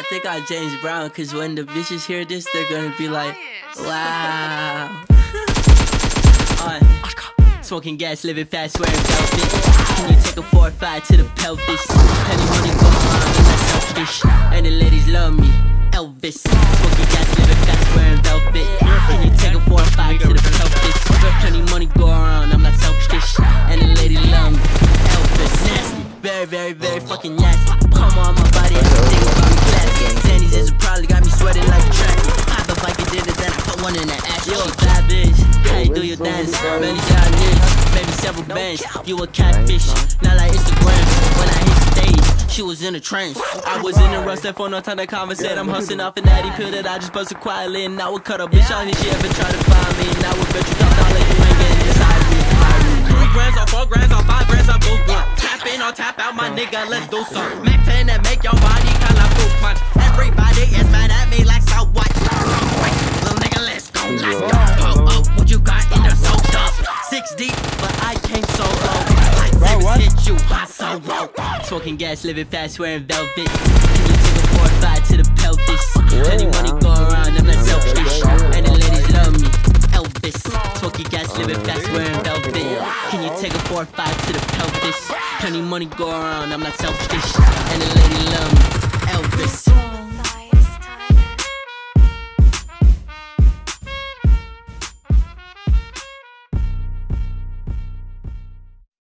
I think I James Brown, cause when the bitches hear this, they're gonna be like, wow. smoking gas, living fast, wearing velvet. Can you take a four or five to the pelvis? Penny money go on, I'm not selfish. And the ladies love me, Elvis. Smoking gas, living fast, wearing velvet. Can you take a four or five to the pelvis? Plenty money go around, I'm not selfish. And the ladies love me, Elvis. Nasty, very, very, very fucking nasty. Come on, my body, everything one in the ass. You a bad bitch, how you do your dance? Many got niggas, maybe several bands. You a catfish, not like Instagram. When I hit stage, she was in a trance. I was in a rush, that phone no time to conversate. I'm hustling off an addy pill that I just busted quietly, and I would cut a bitch out here. She ever try to find me, and I would bet you top dollar you ain't getting inside me. Three grands or four grands or five grands, I boot one. Tap in or tap out, my nigga, let's do some. Mac 10 that make Six deep, but I came so low. Like what? hit you hot so low. Smoking gas, living fast, wearing velvet. Can you take a four, five to the pelvis? Plenty money go around, I'm not selfish. And the ladies love me, Elvis. Smoking gas, living fast, wearing velvet. Can you take a four five to the pelvis? Plenty money go around, I'm not selfish. And the lady love me,